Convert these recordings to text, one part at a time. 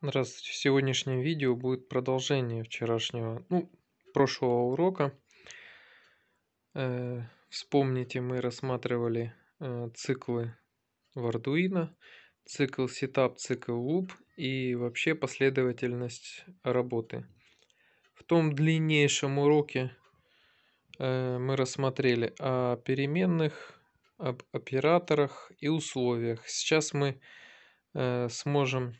Здравствуйте. В сегодняшнем видео будет продолжение вчерашнего, ну, прошлого урока. Э, вспомните, мы рассматривали э, циклы в Arduino, цикл setup, цикл loop и вообще последовательность работы. В том длиннейшем уроке э, мы рассмотрели о переменных, об операторах и условиях. Сейчас мы э, сможем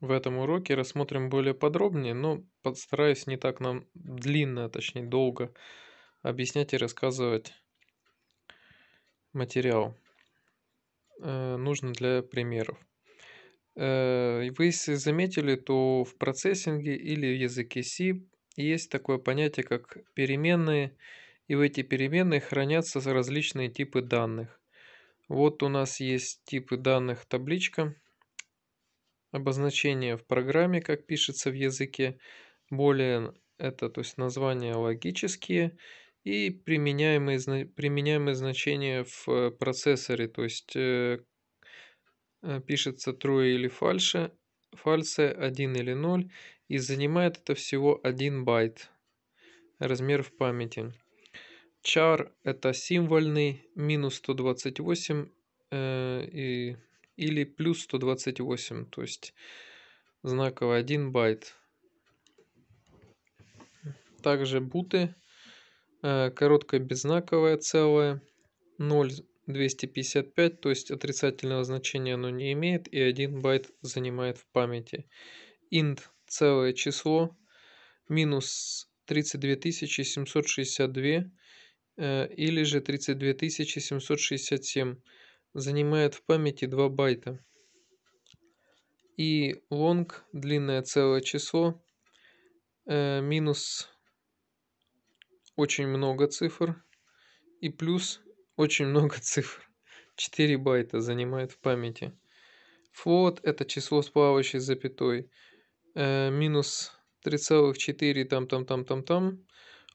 в этом уроке рассмотрим более подробнее, но постараюсь не так нам длинно, а точнее долго объяснять и рассказывать материал. Э, нужно для примеров. Э, вы если заметили, то в процессинге или в языке C есть такое понятие, как переменные, и в эти переменные хранятся различные типы данных. Вот у нас есть типы данных табличка – обозначение в программе, как пишется в языке. Более это то есть названия логические и применяемые, применяемые значения в э, процессоре, то есть э, э, пишется true или фальше, фальсе 1 или 0 и занимает это всего 1 байт размер в памяти. Char это символьный минус 128 э, и или плюс 128, то есть знаково 1 байт. Также буты, э, короткое беззнаковое целое, 0,255, то есть отрицательного значения оно не имеет, и 1 байт занимает в памяти. int целое число, минус 32762, э, или же 32767 занимает в памяти 2 байта. И long, длинное целое число, э, минус очень много цифр и плюс очень много цифр. 4 байта занимает в памяти. Float это число с плавающей запятой. Э, минус 3,4 там там там там там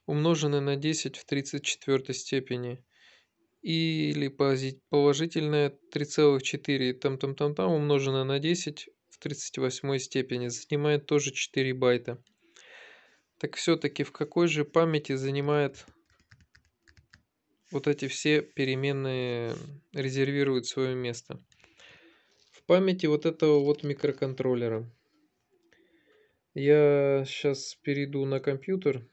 умноженное на 10 в 34 степени или положительное 3,4 там там там там умноженное на 10 в 38 степени занимает тоже 4 байта. Так все-таки в какой же памяти занимает вот эти все переменные резервируют свое место? В памяти вот этого вот микроконтроллера. Я сейчас перейду на компьютер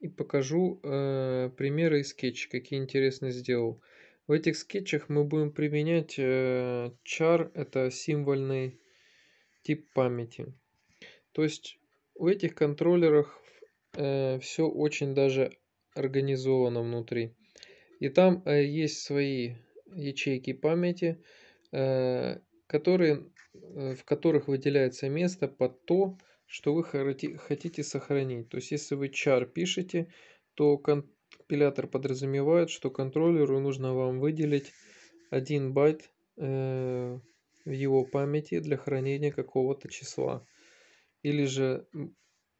и покажу э, примеры из скетчей, какие интересно сделал. В этих скетчах мы будем применять э, char, это символьный тип памяти. То есть в этих контроллерах э, все очень даже организовано внутри. И там э, есть свои ячейки памяти, э, которые, э, в которых выделяется место под то, что вы хотите сохранить. То есть, если вы char пишете, то компилятор подразумевает, что контроллеру нужно вам выделить 1 байт э, в его памяти для хранения какого-то числа. Или же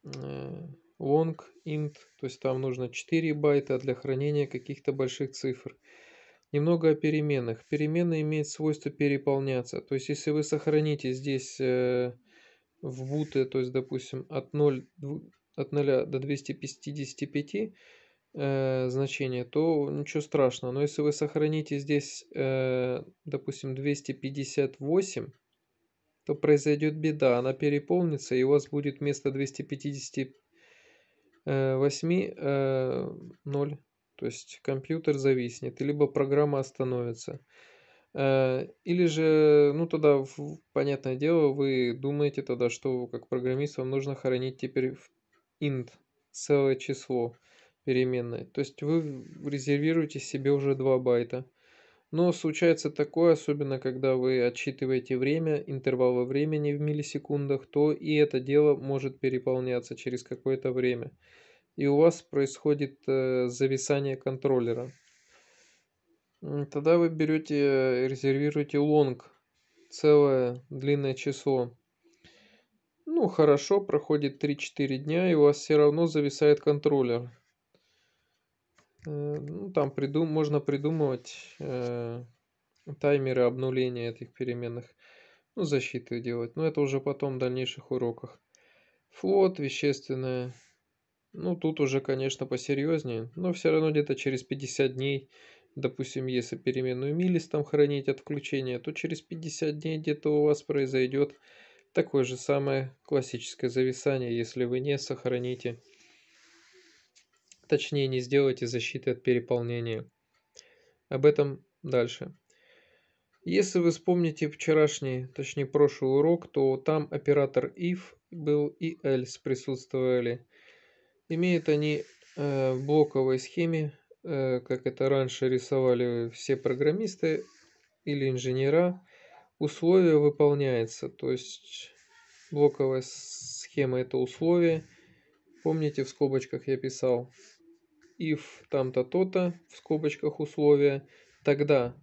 э, long int, то есть там нужно 4 байта для хранения каких-то больших цифр. Немного о переменных. Переменная имеет свойство переполняться. То есть, если вы сохраните здесь э, в буты, то есть, допустим, от 0, от 0 до 255 э, значения, то ничего страшного. Но если вы сохраните здесь, э, допустим, 258, то произойдет беда. Она переполнится, и у вас будет вместо 258 э, 0. То есть компьютер зависнет, либо программа остановится. Э, или же, ну тогда, понятное дело, вы думаете тогда, что как программист вам нужно хранить теперь в int целое число переменной. То есть вы резервируете себе уже 2 байта. Но случается такое, особенно когда вы отсчитываете время, интервалы времени в миллисекундах, то и это дело может переполняться через какое-то время. И у вас происходит э, зависание контроллера. Тогда вы берете, э, резервируете long, целое длинное число. Ну, хорошо, проходит 3-4 дня, и у вас все равно зависает контроллер. Э, ну, там придум можно придумывать э, таймеры обнуления этих переменных. ну, защиты делать. Но это уже потом в дальнейших уроках. Флот, вещественное. Ну, тут уже, конечно, посерьезнее. Но все равно где-то через 50 дней, допустим, если переменную милис там хранить от включения, то через 50 дней где-то у вас произойдет такое же самое классическое зависание, если вы не сохраните, точнее не сделаете защиты от переполнения. Об этом дальше. Если вы вспомните вчерашний, точнее прошлый урок, то там оператор if был и else присутствовали. Имеют они э, в блоковой схеме, как это раньше рисовали все программисты или инженера, условие выполняется. То есть блоковая схема это условие. Помните, в скобочках я писал if там-то то-то, в скобочках условия, тогда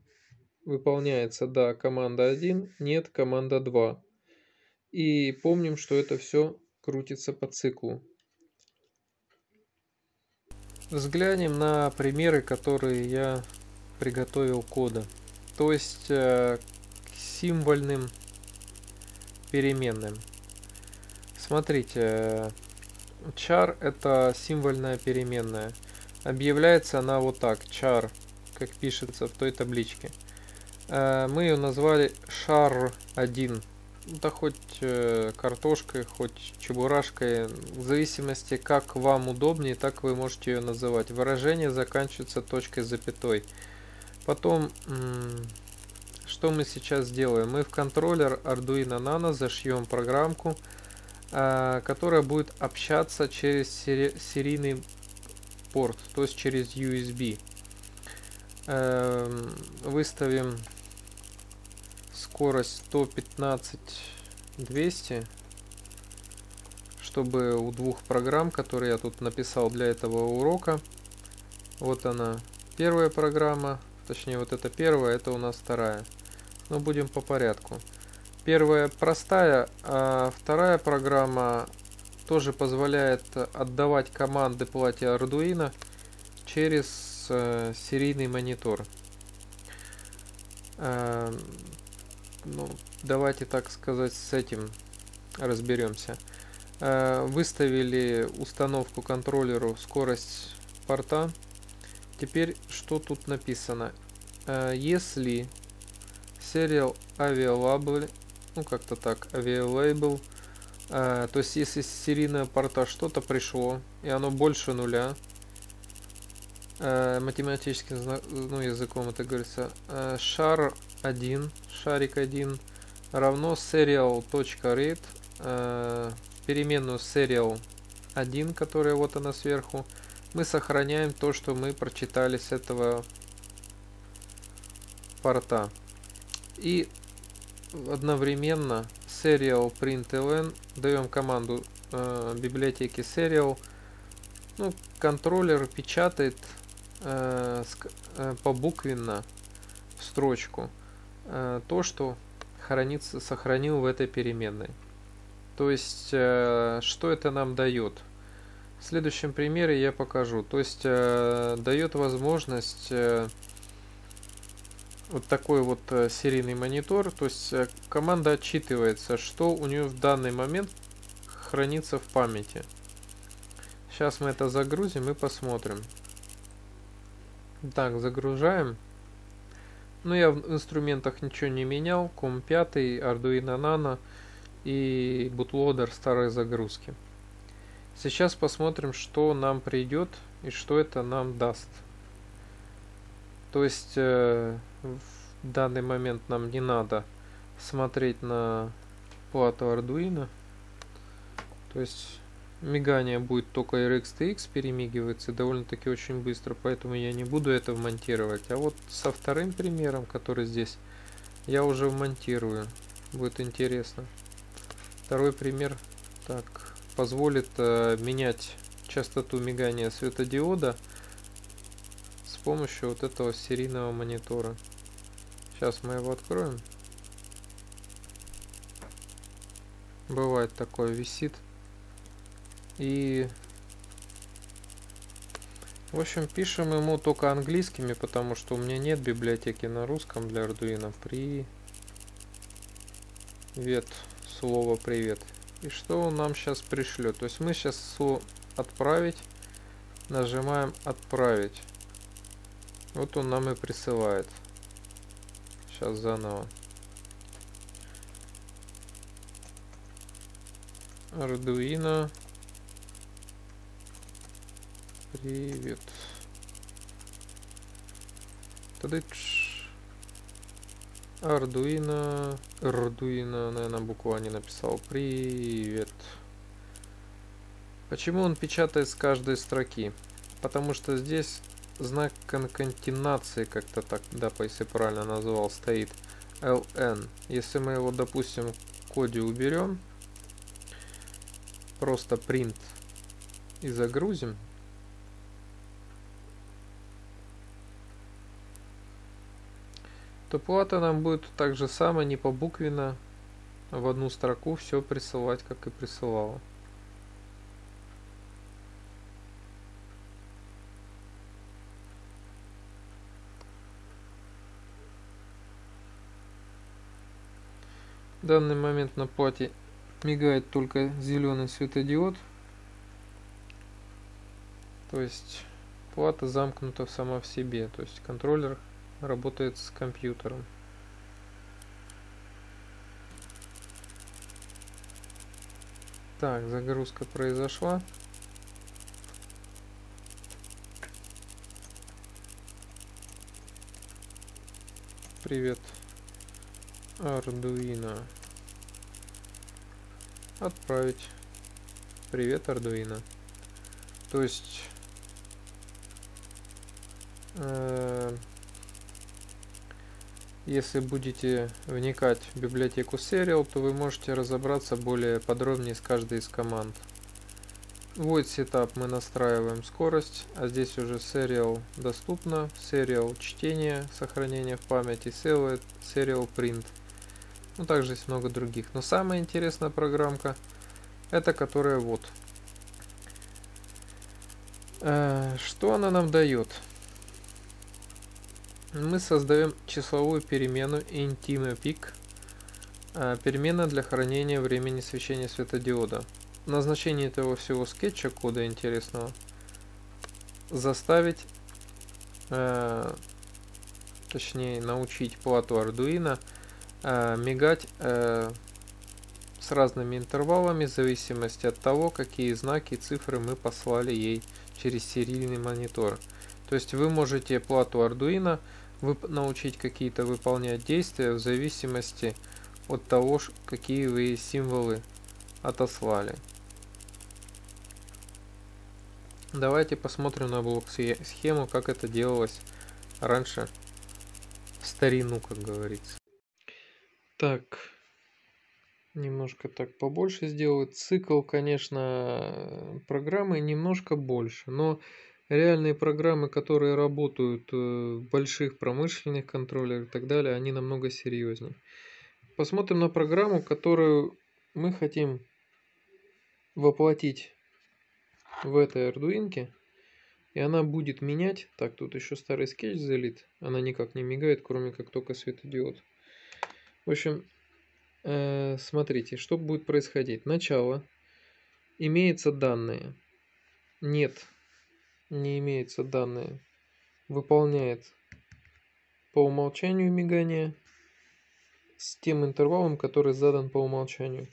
выполняется да команда 1, нет команда 2. И помним, что это все крутится по циклу. Взглянем на примеры, которые я приготовил кода. То есть э, символьным переменным. Смотрите, char это символьная переменная. Объявляется она вот так, char, как пишется в той табличке. Э, мы ее назвали char1. Да хоть э, картошкой, хоть чебурашкой, в зависимости как вам удобнее, так вы можете ее называть. Выражение заканчивается точкой запятой. Потом что мы сейчас сделаем? Мы в контроллер Arduino Nano зашьем программку, а, которая будет общаться через серийный порт, то есть через USB. Эм, выставим скорость 115 200 чтобы у двух программ, которые я тут написал для этого урока, вот она, первая программа, точнее вот это первая, это у нас вторая. Но будем по порядку. Первая простая, а вторая программа тоже позволяет отдавать команды плате Arduino через э, серийный монитор. Э, ну, давайте так сказать с этим разберемся. Э, выставили установку контроллеру скорость порта. Теперь что тут написано? Э, если serial available, ну как-то так, available, э, то есть если с серийного порта что-то пришло, и оно больше нуля, математическим ну, языком это говорится, шар 1, шарик 1 равно serial.read, э, переменную serial 1, которая вот она сверху, мы сохраняем то, что мы прочитали с этого порта. И одновременно serial println даем команду э, библиотеки serial ну, контроллер печатает э, э, побуквенно в строчку то что хранится сохранил в этой переменной то есть э, что это нам дает в следующем примере я покажу то есть э, дает возможность э, вот такой вот э, серийный монитор. То есть э, команда отчитывается, что у нее в данный момент хранится в памяти. Сейчас мы это загрузим и посмотрим. Так, загружаем. Ну, я в инструментах ничего не менял. Ком 5, Arduino Nano и бутлодер старой загрузки. Сейчас посмотрим, что нам придет и что это нам даст. То есть э, в данный момент нам не надо смотреть на плату Arduino. То есть мигание будет только RxTX перемигивается довольно-таки очень быстро, поэтому я не буду это вмонтировать. А вот со вторым примером, который здесь, я уже вмонтирую. Будет интересно. Второй пример так позволит э, менять частоту мигания светодиода помощью вот этого серийного монитора. Сейчас мы его откроем. Бывает такое, висит. И... В общем, пишем ему только английскими, потому что у меня нет библиотеки на русском для Arduino. При... привет. Слово привет и что он нам сейчас пришлет то есть мы сейчас отправить нажимаем отправить вот он нам и присылает. Сейчас заново. Arduino привет Тадыч. Arduino. Arduino, наверное, буква не написал. Привет. Почему он печатает с каждой строки? Потому что здесь знак конкатенации, как-то так, да, если правильно назвал, стоит ln. Если мы его, допустим, в коде уберем, просто print и загрузим, то плата нам будет так же самое, не по буквенно, в одну строку все присылать, как и присылала. В данный момент на плате мигает только зеленый светодиод. То есть плата замкнута сама в себе. То есть контроллер работает с компьютером. Так, загрузка произошла. Привет. Arduino. Отправить. Привет, Arduino. То есть... Э, если будете вникать в библиотеку Serial, то вы можете разобраться более подробнее с каждой из команд. Void Setup мы настраиваем скорость, а здесь уже Serial доступно, Serial чтение, сохранение в памяти, Serial Print. Ну, также есть много других. Но самая интересная программка, это которая вот. Э, что она нам дает? Мы создаем числовую перемену IntimePeak, э, перемена для хранения времени свечения светодиода. Назначение этого всего скетча кода интересного заставить, э, точнее научить плату Arduino э, мигать э, с разными интервалами в зависимости от того, какие знаки и цифры мы послали ей через серийный монитор. То есть вы можете плату Arduino научить какие-то выполнять действия в зависимости от того, какие вы символы отослали. Давайте посмотрим на блок схему, как это делалось раньше в старину, как говорится. Так, немножко так побольше сделать. Цикл, конечно, программы немножко больше, но реальные программы, которые работают э, в больших промышленных контроллерах и так далее, они намного серьезнее. Посмотрим на программу, которую мы хотим воплотить в этой ардуинке. И она будет менять. Так, тут еще старый скетч залит. Она никак не мигает, кроме как только светодиод. В общем, э, смотрите, что будет происходить. Начало. Имеются данные. Нет не имеются данные, выполняет по умолчанию мигание с тем интервалом, который задан по умолчанию.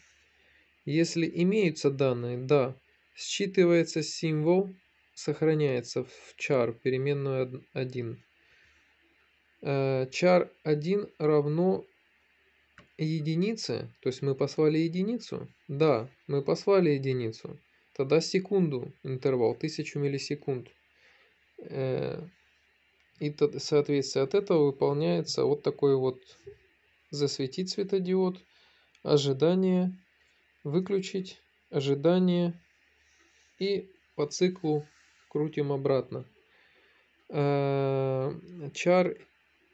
Если имеются данные, да, считывается символ, сохраняется в char переменную 1. Э, char 1 равно единице, то есть мы послали единицу? Да, мы послали единицу. Тогда секунду интервал, 1000 миллисекунд. Э, и, соответственно, от этого выполняется вот такой вот засветить светодиод, ожидание, выключить, ожидание и по циклу крутим обратно. Э, чар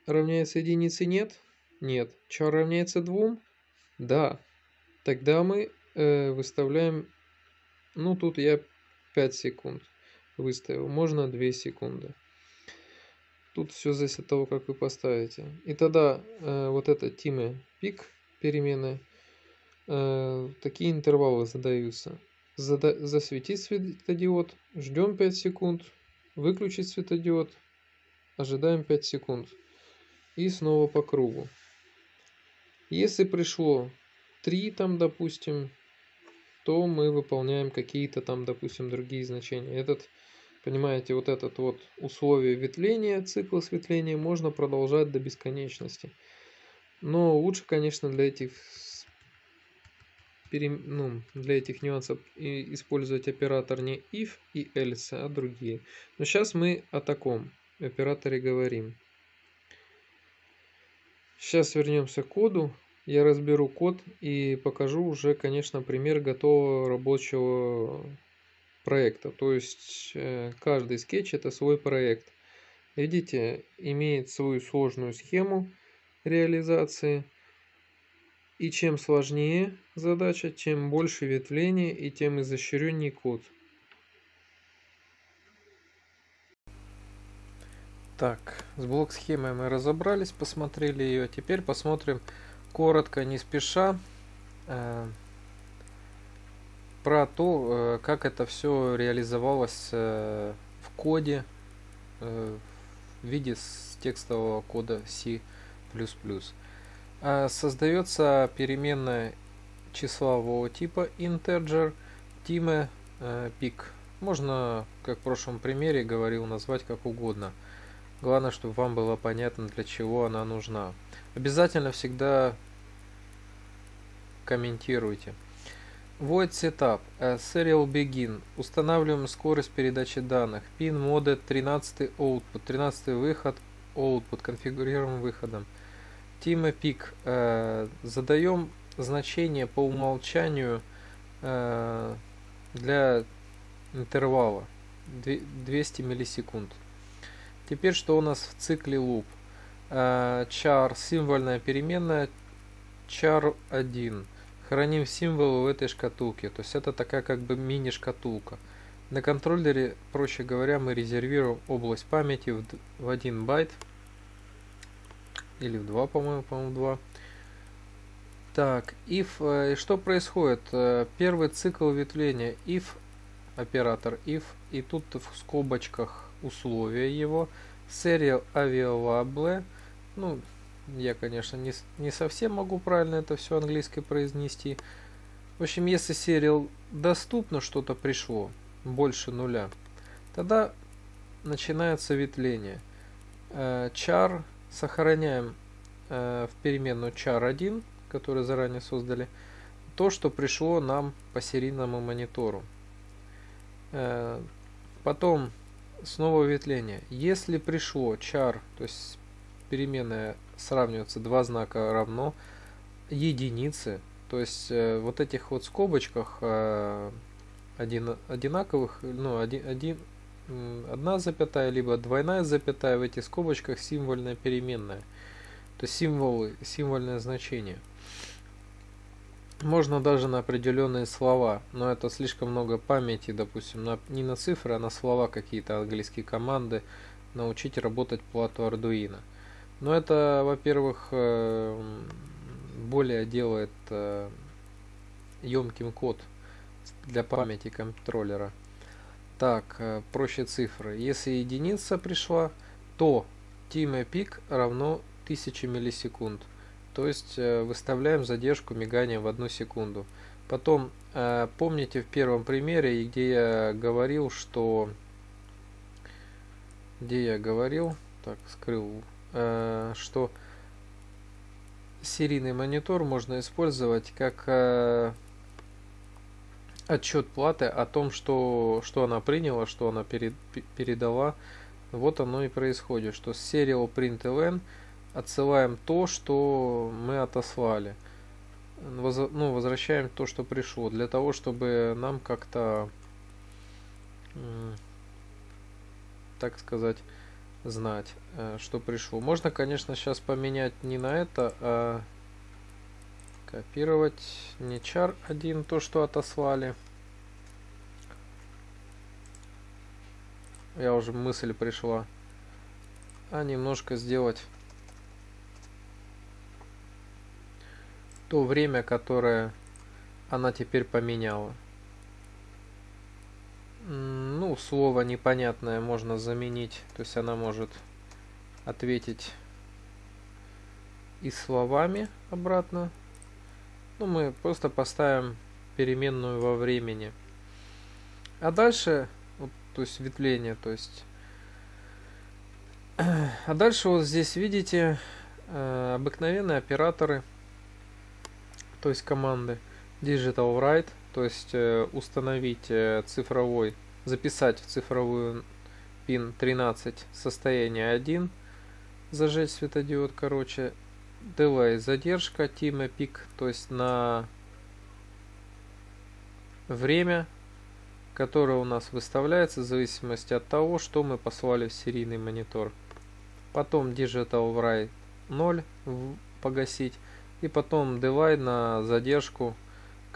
равняется единице нет? Нет. Чар равняется двум? Да. Тогда мы э, выставляем ну, тут я 5 секунд выставил. Можно 2 секунды. Тут все зависит от того, как вы поставите. И тогда э, вот это time пик перемены э, такие интервалы задаются. Зада засветить светодиод, ждем 5 секунд, выключить светодиод, ожидаем 5 секунд. И снова по кругу. Если пришло 3 там, допустим, то мы выполняем какие-то там, допустим, другие значения. Этот, понимаете, вот этот вот условие ветвления, цикл светления можно продолжать до бесконечности. Но лучше, конечно, для этих ну, для этих нюансов использовать оператор не if и else, а другие. Но сейчас мы о таком операторе говорим. Сейчас вернемся к коду. Я разберу код и покажу уже, конечно, пример готового рабочего проекта. То есть э, каждый скетч это свой проект. Видите, имеет свою сложную схему реализации. И чем сложнее задача, тем больше ветвления и тем изощреннее код. Так, с блок-схемой мы разобрались, посмотрели ее. Теперь посмотрим коротко, не спеша, э, про то, э, как это все реализовалось э, в коде в виде текстового кода C++. Э, создается переменная числового типа integer time peak. Можно, как в прошлом примере говорил, назвать как угодно. Главное, чтобы вам было понятно, для чего она нужна. Обязательно всегда комментируйте. Void Setup, Serial Begin. Устанавливаем скорость передачи данных. Pin Mode 13 Output. 13 выход, Output. Конфигурируем выходом. Time Peak. Э, задаем значение по умолчанию э, для интервала 200 миллисекунд. Теперь что у нас в цикле loop? Э, char символьная переменная char 1 храним символы в этой шкатулке. То есть это такая как бы мини-шкатулка. На контроллере, проще говоря, мы резервируем область памяти в, в 1 байт. Или в 2, по-моему, по-моему, 2. Так, if, э, что происходит? Э, первый цикл ветвления if, оператор if, и тут в скобочках условия его, serial available, ну, я, конечно, не, не совсем могу правильно это все английское произнести. В общем, если serial доступно, что-то пришло, больше нуля, тогда начинается ветвление. Э, char сохраняем э, в переменную char1, которую заранее создали, то, что пришло нам по серийному монитору. Э, потом снова ветвление. Если пришло char, то есть переменная сравниваются два знака равно единицы. То есть э, вот этих вот скобочках э, один, одинаковых, ну, один, один, одна запятая, либо двойная запятая в этих скобочках символьная переменная. То есть символы, символьное значение. Можно даже на определенные слова, но это слишком много памяти, допустим, на, не на цифры, а на слова какие-то английские команды научить работать плату Arduino. Но это, во-первых, э, более делает емким э, код для памяти контроллера. Так, э, проще цифры. Если единица пришла, то time peak равно 1000 миллисекунд. То есть выставляем задержку мигания в одну секунду. Потом, помните в первом примере, где я говорил, что... Где я говорил... Так, скрыл что серийный монитор можно использовать как э, отчет платы о том, что, что она приняла, что она перед, передала. Вот оно и происходит, что с serial println отсылаем то, что мы отослали. Воз, ну, возвращаем то, что пришло, для того, чтобы нам как-то, так сказать, знать, э, что пришло. Можно, конечно, сейчас поменять не на это, а копировать не char 1, то, что отослали. Я уже мысль пришла. А немножко сделать то время, которое она теперь поменяла. Ну, слово непонятное можно заменить. То есть она может ответить и словами обратно. Ну, мы просто поставим переменную во времени. А дальше, вот, то есть ветвление, то есть... А дальше вот здесь видите э, обыкновенные операторы, то есть команды digital write, то есть э, установить э, цифровой, записать в цифровую пин 13 состояние 1, зажечь светодиод, короче, delay задержка, time peak, то есть на время, которое у нас выставляется в зависимости от того, что мы послали в серийный монитор. Потом Digital Write 0 погасить. И потом Divide на задержку,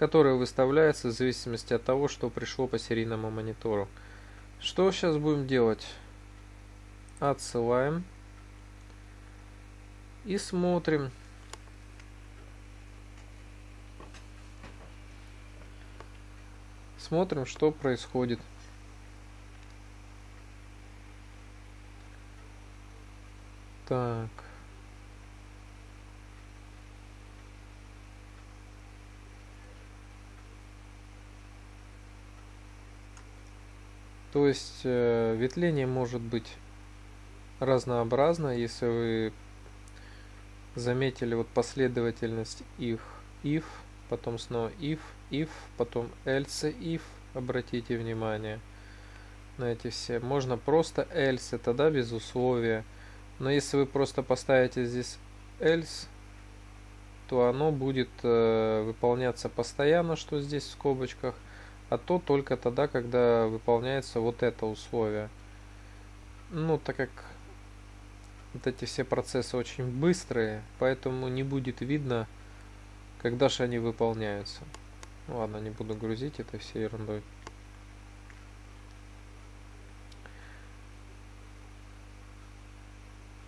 которая выставляется в зависимости от того, что пришло по серийному монитору. Что сейчас будем делать? Отсылаем. И смотрим. Смотрим, что происходит. Так. То есть э, ветвление может быть разнообразно, если вы заметили вот последовательность их if, потом снова if, if, потом else if, обратите внимание на эти все. Можно просто else, это да, без условия. Но если вы просто поставите здесь else, то оно будет э, выполняться постоянно, что здесь в скобочках, а то только тогда, когда выполняется вот это условие. Ну, так как вот эти все процессы очень быстрые, поэтому не будет видно, когда же они выполняются. Ладно, не буду грузить это все ерундой.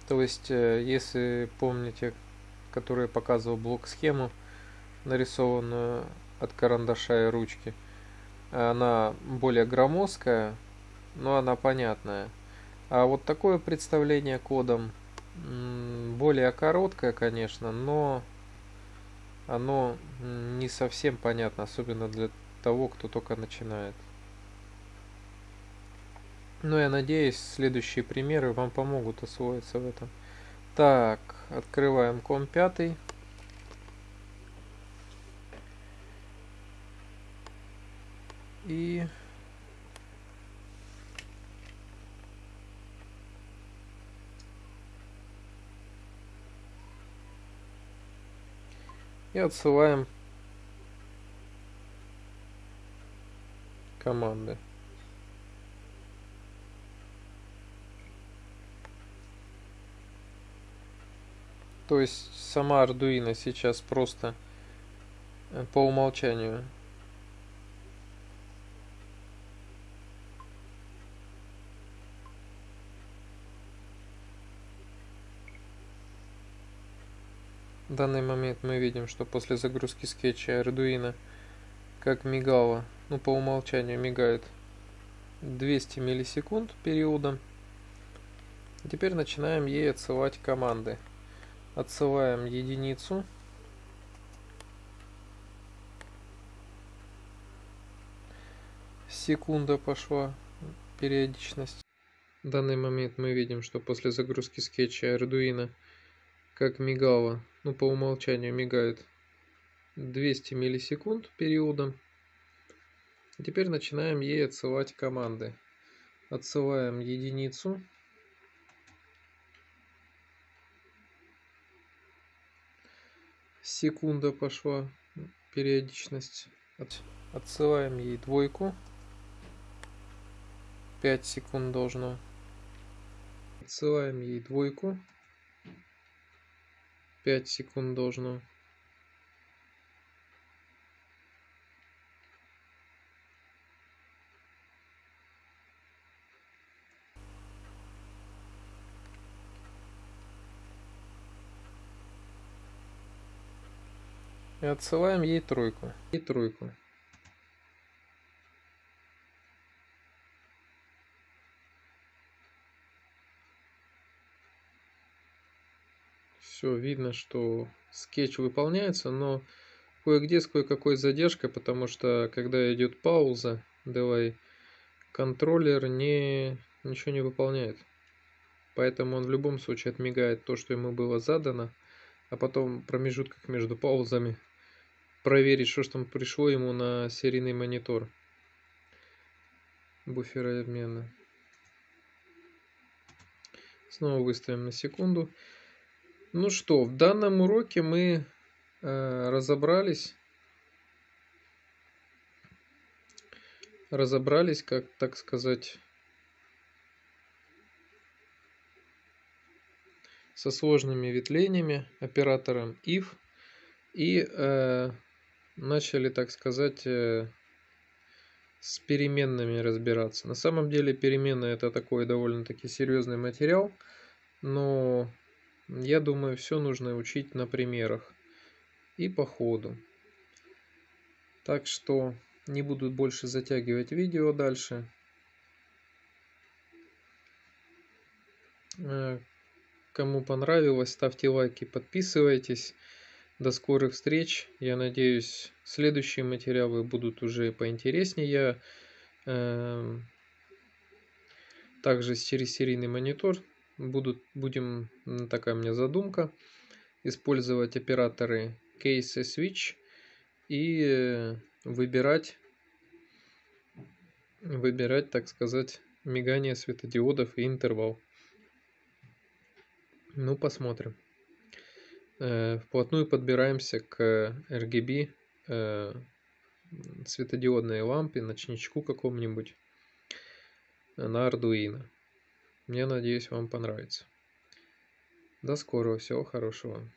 То есть, э, если помните, который показывал блок-схему, нарисованную от карандаша и ручки, она более громоздкая, но она понятная. А вот такое представление кодом более короткое, конечно, но оно не совсем понятно, особенно для того, кто только начинает. Но я надеюсь, следующие примеры вам помогут освоиться в этом. Так, открываем ком 5. И и отсылаем команды. То есть сама Arduino сейчас просто э, по умолчанию В данный момент мы видим, что после загрузки скетча Arduino как мигало, ну по умолчанию мигает 200 миллисекунд периодом. Теперь начинаем ей отсылать команды. Отсылаем единицу. Секунда пошла периодичность. В данный момент мы видим, что после загрузки скетча Arduino как мигало, ну по умолчанию мигает 200 миллисекунд периодом. Теперь начинаем ей отсылать команды. Отсылаем единицу. секунда пошла периодичность. Отсылаем ей двойку. 5 секунд должно. Отсылаем ей двойку. 5 секунд должно. И отсылаем ей тройку. И тройку. Все, видно, что скетч выполняется, но кое-где с кое-какой задержкой, потому что когда идет пауза, давай, контроллер не, ничего не выполняет. Поэтому он в любом случае отмигает то, что ему было задано, а потом в промежутках между паузами проверить, что ж там пришло ему на серийный монитор буфера обмена. Снова выставим на секунду. Ну что, в данном уроке мы э, разобрались, разобрались, как так сказать, со сложными ветвлениями оператором if и э, начали, так сказать, э, с переменными разбираться. На самом деле переменная это такой довольно-таки серьезный материал, но я думаю, все нужно учить на примерах и по ходу. Так что не буду больше затягивать видео дальше. Э, кому понравилось, ставьте лайки, подписывайтесь. До скорых встреч. Я надеюсь, следующие материалы будут уже поинтереснее. Я э, также через серийный монитор будут, будем, такая у меня задумка, использовать операторы Case и Switch и э, выбирать, выбирать, так сказать, мигание светодиодов и интервал. Ну, посмотрим. Э, вплотную подбираемся к RGB э, светодиодной лампе, ночничку какому-нибудь на Arduino. Мне надеюсь, вам понравится. До скорого, всего хорошего.